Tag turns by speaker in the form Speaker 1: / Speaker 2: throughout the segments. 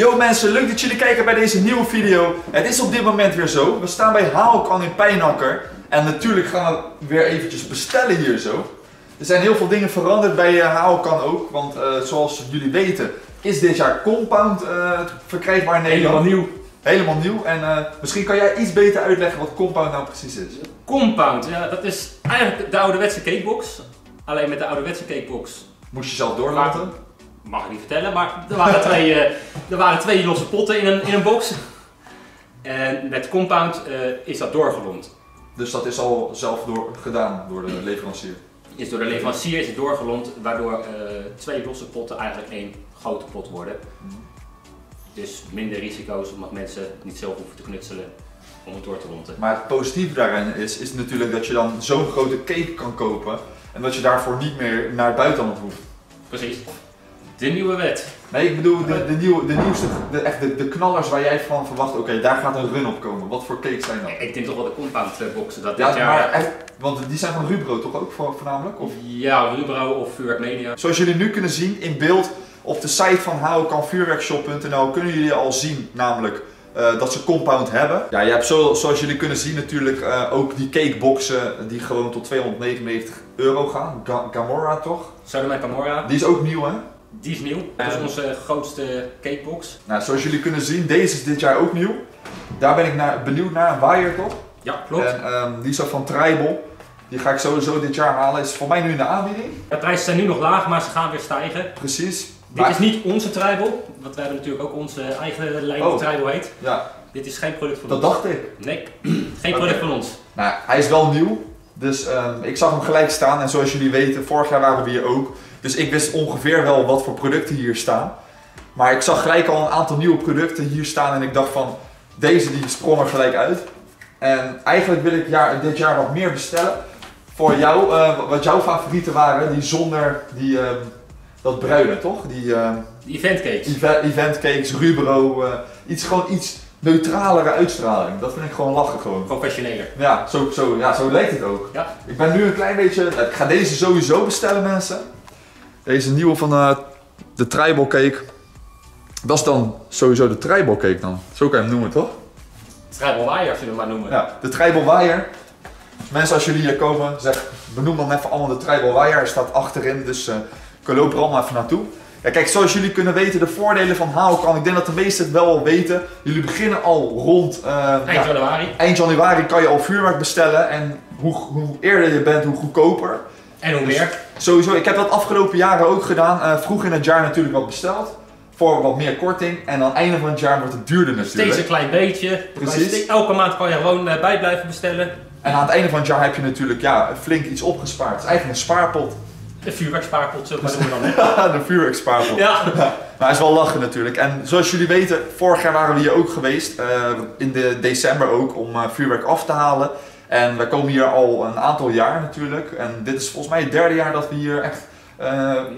Speaker 1: Yo mensen, leuk dat jullie kijken bij deze nieuwe video. Het is op dit moment weer zo. We staan bij Haalkan in Pijnakker. En natuurlijk gaan we weer eventjes bestellen hier zo. Er zijn heel veel dingen veranderd bij uh, Haalkan ook. Want eh, zoals jullie weten is dit jaar Compound uh, verkrijgbaar in Nederland.
Speaker 2: Helemaal nieuw.
Speaker 1: Helemaal nieuw. En uh, misschien kan jij iets beter uitleggen wat Compound nou precies is.
Speaker 2: Compound, ja, dat is eigenlijk de ouderwetse cakebox. Alleen met de ouderwetse cakebox.
Speaker 1: Moest je zelf doorlaten?
Speaker 2: Mag ik niet vertellen, maar er waren twee, uh, er waren twee losse potten in een, in een box. En met Compound uh, is dat doorgelond.
Speaker 1: Dus dat is al zelf door, gedaan door de leverancier?
Speaker 2: Is door de leverancier is het doorgelond, waardoor uh, twee losse potten eigenlijk één grote pot worden. Mm. Dus minder risico's omdat mensen niet zelf hoeven te knutselen om het door te ronden.
Speaker 1: Maar het positieve daarin is, is natuurlijk dat je dan zo'n grote cake kan kopen en dat je daarvoor niet meer naar het buitenland hoeft.
Speaker 2: Precies. De nieuwe wet.
Speaker 1: Nee, ik bedoel de, de, nieuwe, de nieuwste, de, echt de, de knallers waar jij van verwacht, oké, okay, daar gaat een run op komen. Wat voor cakes zijn dat?
Speaker 2: Ik denk toch wel de compound boxen. Dat
Speaker 1: ja,
Speaker 2: dit jaar...
Speaker 1: maar echt, want die zijn van Rubro toch ook voornamelijk? Of?
Speaker 2: Ja, Rubro of Vuurwerk Media.
Speaker 1: Zoals jullie nu kunnen zien in beeld op de site van houkanvuurwerkshop.nl kunnen jullie al zien namelijk uh, dat ze compound hebben. Ja, je hebt zo, zoals jullie kunnen zien natuurlijk uh, ook die cakeboxen die gewoon tot 299 euro gaan. Ga Gamora toch?
Speaker 2: Zouden Gamora.
Speaker 1: Die is ook nieuw hè?
Speaker 2: Die is nieuw. Dat is onze grootste cakebox.
Speaker 1: Nou, zoals jullie kunnen zien, deze is dit jaar ook nieuw. Daar ben ik naar, benieuwd naar. Een wire toch?
Speaker 2: Ja, klopt.
Speaker 1: En um, die is ook van Tribal. Die ga ik sowieso dit jaar halen. Is voor mij nu in de aanbieding.
Speaker 2: De prijzen zijn nu nog laag, maar ze gaan weer stijgen.
Speaker 1: Precies.
Speaker 2: Dit maar... is niet onze tribal, want wij hebben natuurlijk ook onze eigen lijn die oh. tribal heet.
Speaker 1: Ja.
Speaker 2: Dit is geen product van
Speaker 1: dat
Speaker 2: ons.
Speaker 1: Dat dacht ik.
Speaker 2: Nee, geen product okay. van ons.
Speaker 1: Nou, hij is wel nieuw, dus um, ik zag hem gelijk staan en zoals jullie weten, vorig jaar waren we hier ook. Dus ik wist ongeveer wel wat voor producten hier staan. Maar ik zag gelijk al een aantal nieuwe producten hier staan en ik dacht van, deze die sprong er gelijk uit. En eigenlijk wil ik jaar, dit jaar wat meer bestellen voor jou, uh, wat jouw favorieten waren, die zonder die... Um, dat bruine, toch? Die, uh,
Speaker 2: die eventcakes.
Speaker 1: Event, eventcakes, Rubro, iets, gewoon iets neutralere uitstraling. Dat vind ik gewoon lachen gewoon.
Speaker 2: Professioneler.
Speaker 1: Ja, zo, zo, ja, zo lijkt het ook.
Speaker 2: Ja.
Speaker 1: Ik ben nu een klein beetje, ik ga deze sowieso bestellen mensen. Deze nieuwe van uh, de tribal cake. Dat is dan sowieso de tribal cake dan. Zo kan je hem noemen toch?
Speaker 2: Tribal wire zullen we maar noemen.
Speaker 1: Ja, de tribal wire. Mensen als jullie hier komen, zeg, benoem dan even allemaal de tribal wire. Hij staat achterin, dus uh, ik loop er allemaal even naartoe. Ja, kijk, zoals jullie kunnen weten, de voordelen van Haalkan, ik denk dat de meesten het wel al weten. Jullie beginnen al rond
Speaker 2: uh, eind ja, januari.
Speaker 1: Eind januari kan je al vuurwerk bestellen en hoe, hoe eerder je bent, hoe goedkoper.
Speaker 2: En hoe meer.
Speaker 1: Dus, sowieso, ik heb dat afgelopen jaren ook gedaan. Uh, vroeg in het jaar natuurlijk wat besteld. Voor wat meer korting. En aan het einde van het jaar wordt het duurder natuurlijk.
Speaker 2: Steeds een klein beetje.
Speaker 1: Precies.
Speaker 2: Elke maand kan je gewoon uh, bij blijven bestellen.
Speaker 1: En aan het einde van het jaar heb je natuurlijk ja, flink iets opgespaard. Het is eigenlijk een spaarpot.
Speaker 2: De vuurwerkspaarpot, zullen we maar dan.
Speaker 1: De vuurwerkspaarpot.
Speaker 2: Ja.
Speaker 1: Maar hij is wel lachen natuurlijk. En zoals jullie weten, vorig jaar waren we hier ook geweest. Uh, in de december ook, om uh, vuurwerk af te halen. En wij komen hier al een aantal jaar natuurlijk. En dit is volgens mij het derde jaar dat we hier echt uh,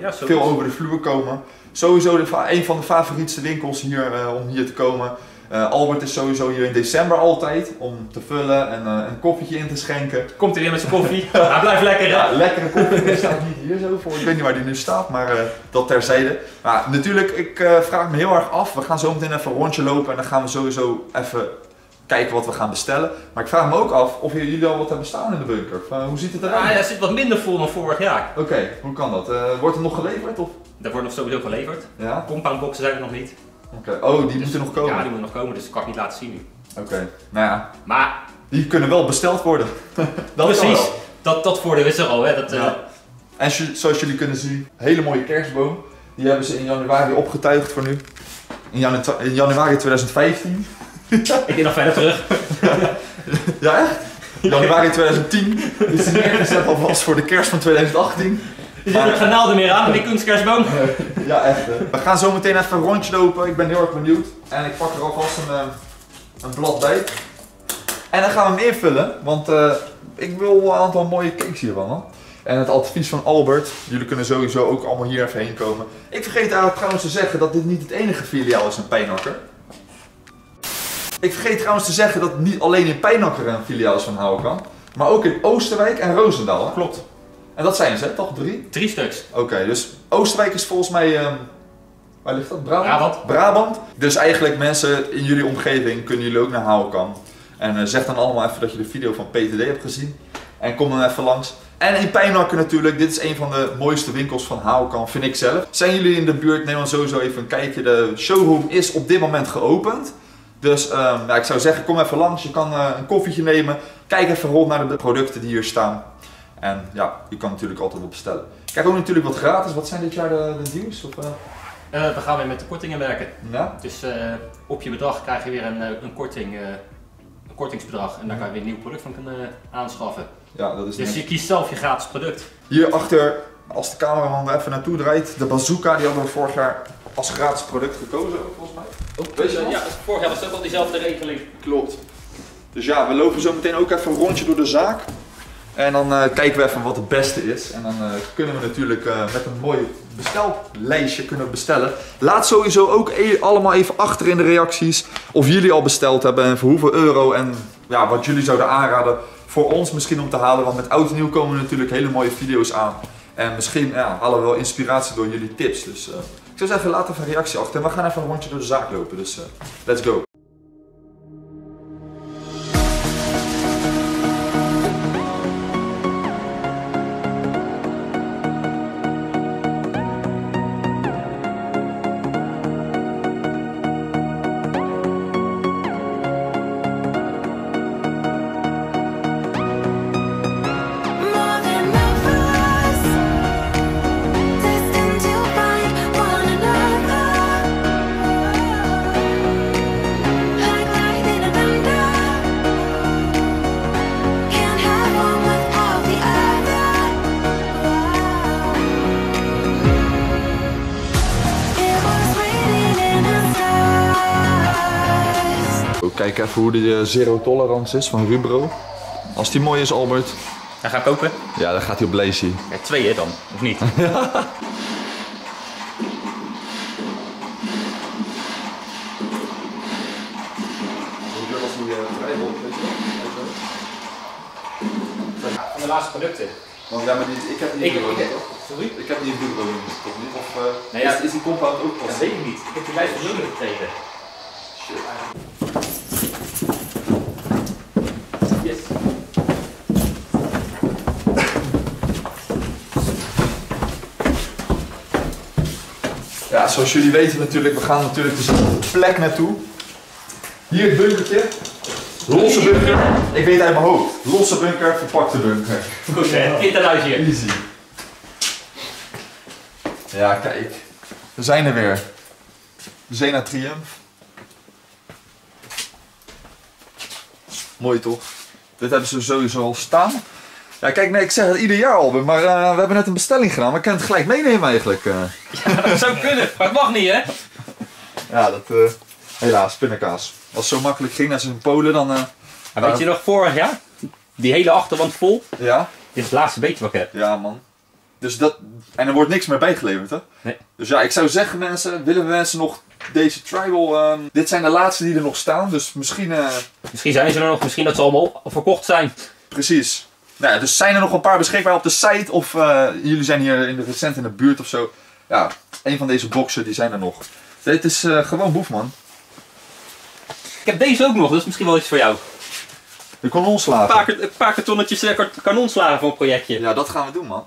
Speaker 1: ja, veel over de vloer komen. Sowieso de, een van de favorietste winkels hier om hier te komen. Uh, Albert is sowieso hier in december altijd om te vullen en een koffietje in te schenken.
Speaker 2: Komt hij weer met zijn koffie? Hij blijft lekker hè?
Speaker 1: Ja, lekkere koffie. Die staat niet hier zo voor. Ik weet niet waar die nu staat, maar dat terzijde. Maar natuurlijk, ik vraag me heel erg af. We gaan zo meteen even een rondje lopen en dan gaan we sowieso even kijken wat we gaan bestellen. Maar ik vraag me ook af of jullie al wat hebben staan in de bunker. hoe ziet het eruit?
Speaker 2: Ah, ja, het zit wat minder vol dan vorig jaar.
Speaker 1: Oké, okay, hoe kan dat? wordt er nog geleverd? Of?
Speaker 2: Er wordt nog sowieso geleverd.
Speaker 1: Ja?
Speaker 2: Compoundboxen zijn er nog niet.
Speaker 1: Oké, okay. oh, die
Speaker 2: dus,
Speaker 1: moeten nog komen?
Speaker 2: Ja, die moeten nog komen, dus dat kan ik niet laten zien nu.
Speaker 1: Oké, okay. nou ja.
Speaker 2: Maar...
Speaker 1: Die kunnen wel besteld worden.
Speaker 2: dat Precies, dat, dat voordeel is er al. Hè. Dat,
Speaker 1: ja. uh... En zoals jullie kunnen zien, hele mooie kerstboom. Die hebben ze in januari opgetuigd voor nu. In, janu in januari 2015.
Speaker 2: ik denk nog verder terug.
Speaker 1: ja, echt? Januari 2010 is die neergezet alvast voor de kerst van 2018.
Speaker 2: Je zit er geen naalden meer aan, die kunstkerstboom.
Speaker 1: ja, echt. Hè. We gaan zo meteen even een rondje lopen. Ik ben heel erg benieuwd. En ik pak er alvast een, een blad bij. En dan gaan we hem invullen, want uh, ik wil een aantal mooie cakes hiervan. Hè? En het advies van Albert, jullie kunnen sowieso ook allemaal hier even heen komen. Ik vergeet eigenlijk trouwens te zeggen dat dit niet het enige filiaal is in Pijnakker. Ik vergeet trouwens te zeggen dat niet alleen in Pijnakker een filiaal is van Houwkan, maar ook in Oosterwijk en Roosendaal. Hè?
Speaker 2: Klopt.
Speaker 1: En dat zijn ze, toch? Drie?
Speaker 2: Drie stuks.
Speaker 1: Oké, okay, dus Oosterwijk is volgens mij um, Waar ligt dat? Brabant?
Speaker 2: Brabant.
Speaker 1: Brabant. Dus eigenlijk mensen in jullie omgeving kunnen jullie ook naar Houwekam. En eh, zeg dan allemaal even dat je de video van PTD hebt gezien. En kom dan even langs. En in Pijnakker natuurlijk, dit is een van de mooiste winkels van Houwekam, vind ik zelf. Zijn jullie in de buurt, neem dan sowieso even een kijkje. De showroom is op dit moment geopend. Dus ehm, ja, ik zou zeggen, kom even langs. Je kan eh, een koffietje nemen. Kijk even rond naar de producten die hier staan. En ja, je kan natuurlijk altijd wat bestellen. Ik krijg ook natuurlijk wat gratis. Wat zijn dit jaar de, de deals? Of, eh?
Speaker 2: Eh, we gaan weer met de kortingen werken.
Speaker 1: ja?
Speaker 2: Dus op je bedrag krijg je weer een, een korting, een kortingsbedrag. En daar kan je weer een nieuw product van kunnen aanschaffen.
Speaker 1: ja, dat is
Speaker 2: Dus
Speaker 1: net-
Speaker 2: je kiest zelf je gratis product.
Speaker 1: Hierachter, als de cameraman er even naartoe draait, de bazooka die hadden we vorig jaar als gratis product gekozen, ook, volgens mij.
Speaker 2: Oh,
Speaker 1: weet je dat?
Speaker 2: Ja, vorig jaar was ook al diezelfde regeling.
Speaker 1: Klopt. Dus ja, we lopen zo meteen ook even een rondje door de zaak. En dan eh, kijken we even wat het beste is. En dan eh, kunnen we natuurlijk eh, met een mooi bestellijstje kunnen bestellen. Laat sowieso ook e- allemaal even achter in de reacties of jullie al besteld hebben en voor hoeveel euro. En ja, wat jullie zouden aanraden voor ons misschien om te halen. Want met oud en nieuw komen er natuurlijk hele mooie video's aan. En misschien ja, halen we wel inspiratie door jullie tips. Dus zou zeggen, laat even een reactie achter. En we gaan even een rondje door de zaak lopen. Dus eh, let's go. Kijken even hoe de eh, zero tolerance is van Rubro. Als die mooi is, Albert.
Speaker 2: Hij gaat kopen.
Speaker 1: Ja, dan gaat hij op Lazy.
Speaker 2: Ja, twee hè dan, of niet?
Speaker 1: Die
Speaker 2: de laatste producten.
Speaker 1: Want ja, maar die, ik heb die
Speaker 2: Ik,
Speaker 1: Rubro
Speaker 2: ik,
Speaker 1: niet, toch?
Speaker 2: sorry?
Speaker 1: Ik heb die Rubro niet, toch niet? Of
Speaker 2: Nee, ja.
Speaker 1: is, is die compound ook pas?
Speaker 2: Dat weet ik niet. Ik heb die lijst van jullie gekregen.
Speaker 1: Shit. Ja, zoals jullie weten natuurlijk, we gaan natuurlijk dezelfde plek naartoe. Hier het bunkertje. Losse bunker. Ik weet uit mijn hoofd. Losse bunker, verpakte bunker.
Speaker 2: Goed hè, kinderhuis hier.
Speaker 1: Easy. Ja, kijk. We zijn er weer. Zena Triumph. Mooi toch? Dit hebben ze sowieso al staan. Ja, kijk, nee, ik zeg het ieder jaar al, maar eh, we hebben net een bestelling gedaan. Maar ik kan het gelijk meenemen eigenlijk. eh.
Speaker 2: Dat zou kunnen, maar het mag niet hè?
Speaker 1: Ja, dat... eh, helaas, pindakaas. Als het zo makkelijk ging als in Polen, dan...
Speaker 2: Maar weet je nog vorig jaar? Die hele achterwand vol.
Speaker 1: ja,
Speaker 2: Dit is het laatste beetje wat ik heb.
Speaker 1: ja man. Dus dat... En er wordt niks meer bijgeleverd, hè?
Speaker 2: Nee.
Speaker 1: Dus ja, ik zou zeggen mensen, willen we mensen nog deze tribal... ehm, dit zijn de laatste die er nog staan, dus misschien...
Speaker 2: Misschien zijn ze er nog, misschien dat ze allemaal verkocht zijn.
Speaker 1: precies. Nou dus zijn er nog een paar beschikbaar op de site of eh, jullie zijn hier in de, recent in de buurt of zo. Ja, een van deze boxen die zijn er nog. Dit is eh, gewoon boef man.
Speaker 2: Ik heb deze ook nog, dat is misschien wel iets voor jou.
Speaker 1: De
Speaker 2: Een
Speaker 1: kanonslager.
Speaker 2: paar, een paar kartonnetjes eh, kanonslagen voor een projectje.
Speaker 1: Ja, dat gaan we doen man.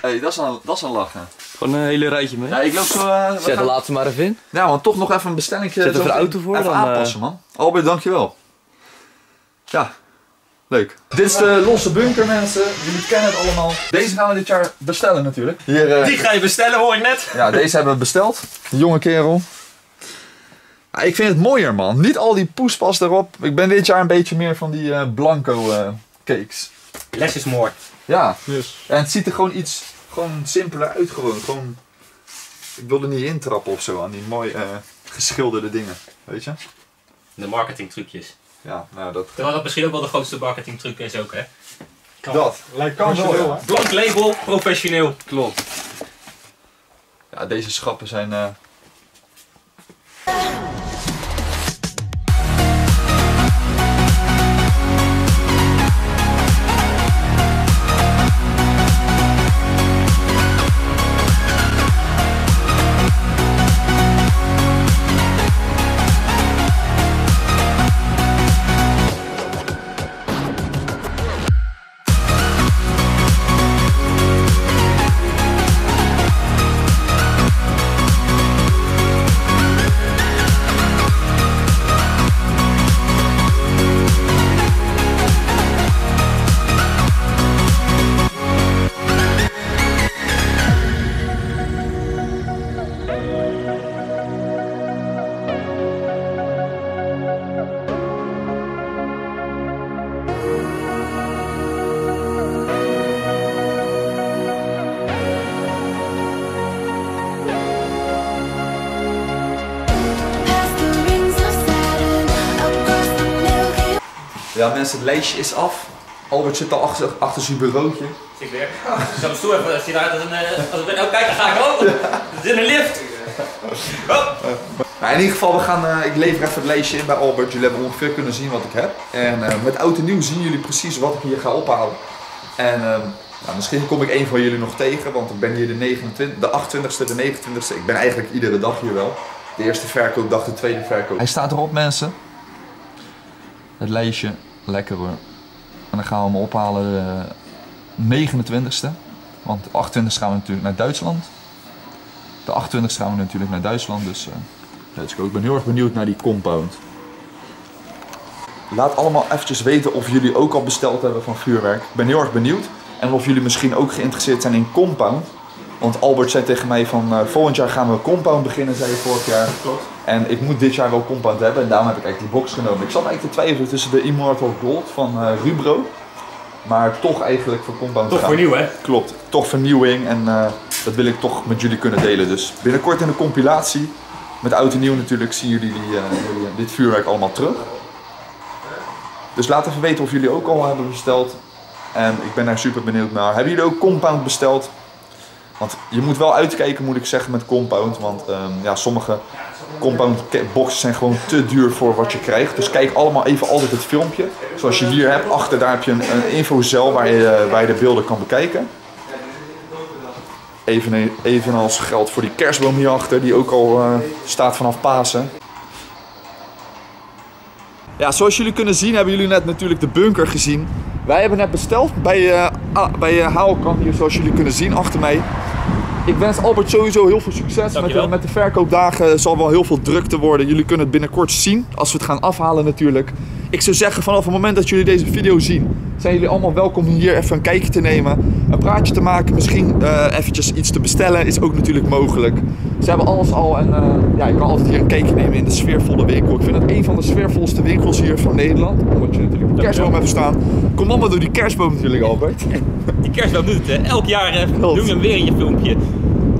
Speaker 1: Hé, hey, dat, is een- dat is een lachen.
Speaker 3: Gewoon een hele rijtje mee.
Speaker 1: Ja, ik loop zo... we
Speaker 3: Zet de
Speaker 1: gaan-
Speaker 3: laatste maar even in.
Speaker 1: Ja, want toch nog even een bestelling.
Speaker 3: Zet er een auto voor,
Speaker 1: Even
Speaker 3: dan,
Speaker 1: aanpassen, man. Albert, dankjewel. Ja, leuk. Dit is de losse bunker, mensen. Jullie kennen het allemaal. Deze gaan we dit jaar bestellen, natuurlijk. Hier, eh,
Speaker 2: Die ga je bestellen, hoor ik net.
Speaker 1: ja, deze hebben we besteld. De jonge kerel. Ja, ik vind het mooier, man. Niet al die poespas erop. Ik ben dit jaar een beetje meer van die eh, blanco eh, cakes.
Speaker 2: Less is more.
Speaker 1: Ja,
Speaker 3: Dus.
Speaker 1: en het ziet er gewoon iets gewoon simpeler uit. Gewoon. gewoon ik wilde niet intrappen of zo aan die mooi eh, geschilderde dingen. Weet je?
Speaker 2: De marketingtrucjes.
Speaker 1: Ja, nou dat.
Speaker 2: Terwijl dat misschien ook wel de grootste marketingtruc is ook, hè?
Speaker 1: Dat.
Speaker 4: Lijkt
Speaker 1: Kan wel, ja.
Speaker 2: Blank label, professioneel.
Speaker 1: Klopt. Ja, deze schappen zijn. eh, Ja mensen, het lijstje is af. Albert zit al achter, achter zijn bureautje.
Speaker 2: Zit weer. Zo stoer even, als je daar als een, eh, als ik ben, oh kijk, daar ga ik ook. Het is in een lift. Hop.
Speaker 1: Nou, in ieder geval, we gaan, eh, ik lever even het lijstje in bij Albert. Jullie hebben ongeveer kunnen zien wat ik heb. En eh, met oud en nieuw zien jullie precies wat ik hier ga ophalen. En ehm, nou, misschien kom ik een van jullie nog tegen, want ik ben hier de, 29, de 28ste, de 29ste. Ik ben eigenlijk iedere dag hier wel. De eerste verkoopdag, de tweede verkoop. Hij staat erop, mensen. Het lijstje, lekker hoor. En dan gaan we hem ophalen de 29ste. Want de 28ste gaan we natuurlijk naar Duitsland. De 28ste gaan we natuurlijk naar Duitsland, dus eh, let's go. Ik ben heel erg benieuwd naar die compound. Laat allemaal eventjes weten of jullie ook al besteld hebben van vuurwerk. Ik ben heel erg benieuwd. En of jullie misschien ook geïnteresseerd zijn in compound. Want Albert zei tegen mij van eh, volgend jaar gaan we compound beginnen, zei je vorig jaar.
Speaker 2: Klopt.
Speaker 1: En ik moet dit jaar wel compound hebben en daarom heb ik eigenlijk die box genomen. Ik zat eigenlijk te twijfelen tussen de Immortal Gold van eh, Rubro. Maar toch eigenlijk voor compound
Speaker 2: Toch
Speaker 1: gaan.
Speaker 2: voor nieuw hè?
Speaker 1: Klopt, toch vernieuwing en eh, dat wil ik toch met jullie kunnen delen. Dus binnenkort in de compilatie, met oud en nieuw natuurlijk, zien jullie, die, eh, jullie dit vuurwerk allemaal terug. Dus laat even weten of jullie ook al hebben besteld. En ik ben daar super benieuwd naar. Hebben jullie ook compound besteld? Want je moet wel uitkijken, moet ik zeggen, met compound. Want ehm, ja, sommige compound ke- boxen zijn gewoon te duur voor wat je krijgt. Dus kijk allemaal even altijd het filmpje. Zoals je hier hebt, achter daar heb je een, een infocel waar je, eh, waar de beelden kan bekijken. Even, evenals geldt voor die kerstboom hierachter, die ook al eh, staat vanaf Pasen. Ja, zoals jullie kunnen zien hebben jullie net natuurlijk de bunker gezien. Wij hebben net besteld bij, ah, bij Haalkamp hier, zoals jullie kunnen zien achter mij. Ik wens Albert sowieso heel veel succes met de, met de verkoopdagen. zal wel heel veel drukte worden. Jullie kunnen het binnenkort zien als we het gaan afhalen natuurlijk. Ik zou zeggen vanaf het moment dat jullie deze video zien, zijn jullie allemaal welkom om hier even een kijkje te nemen. Een praatje te maken, misschien eh eventjes iets te bestellen is ook natuurlijk mogelijk. Ze hebben alles al en eh, ja, je kan altijd hier een kijkje nemen in de sfeervolle winkel. Ik vind het een van de sfeervolste winkels hier van Nederland. Omdat je natuurlijk de kerstboom hebt staan. Komt allemaal door die kerstboom natuurlijk Albert.
Speaker 2: Die kerstboom doet het hè. Elk jaar eh,
Speaker 1: Klopt.
Speaker 2: doen we hem weer in je filmpje.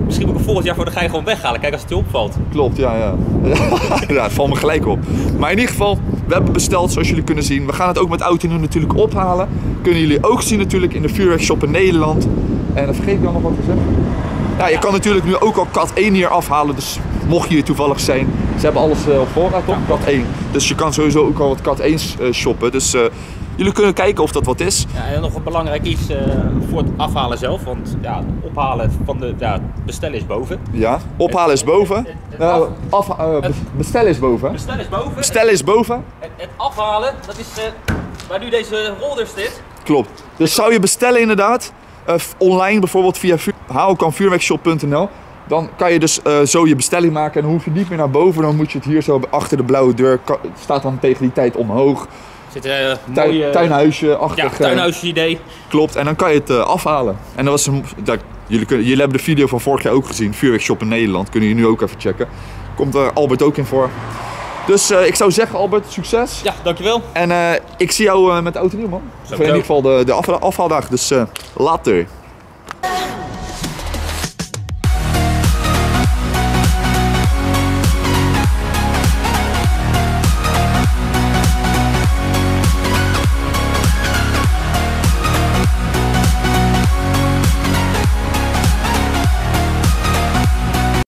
Speaker 2: Misschien moet ik volgend jaar voor de gein gewoon weghalen. Kijk als het je opvalt.
Speaker 1: Klopt, ja, ja. ja, het valt me gelijk op. Maar in ieder geval, we hebben besteld zoals jullie kunnen zien. We gaan het ook met en nieuw natuurlijk ophalen. Kunnen jullie ook zien natuurlijk in de vuurwerkshop in Nederland. En dan vergeet ik dan nog wat te zeggen. Ja, je kan natuurlijk nu ook al kat 1 hier afhalen. Dus mocht je hier toevallig zijn. Ze hebben alles eh, op voorraad op, kat 1. Dus je kan sowieso ook al wat kat 1 eh, shoppen. Dus eh, jullie kunnen kijken of dat wat is.
Speaker 2: Ja, en nog een belangrijk iets voor het afhalen zelf. Want ja, het ophalen van de ja, bestellen is boven.
Speaker 1: Ja, ophalen is boven.
Speaker 2: Het- het-
Speaker 1: Nou, af, bestellen is boven.
Speaker 2: Bestellen is boven.
Speaker 1: Bestellen is boven.
Speaker 2: Het, afhalen, dat is waar nu deze rolder zit.
Speaker 1: Klopt. Dus zou je bestellen inderdaad, eh, online bijvoorbeeld via vu- haalkamvuurwerkshop.nl, dan kan je dus eh, zo je bestelling maken en dan hoef je niet meer naar boven, dan moet je het hier zo achter de blauwe deur, staat dan tegen die tijd omhoog.
Speaker 2: Er zit eh, een
Speaker 1: Tuin,
Speaker 2: mooie
Speaker 1: tuinhuisje achter.
Speaker 2: ja, tuinhuisje idee.
Speaker 1: Klopt, en dan kan je het eh, afhalen. En dat was een, dat, jullie, kunnen, jullie hebben de video van vorig jaar ook gezien, Vuurwerkshop in Nederland, kunnen jullie nu ook even checken. Komt er Albert ook in voor. Dus eh, ik zou zeggen Albert, succes.
Speaker 2: Ja, dankjewel.
Speaker 1: En eh, ik zie jou eh, met de auto nieuw man. Of in ieder geval de, de afhaal- afhaaldag, dus later.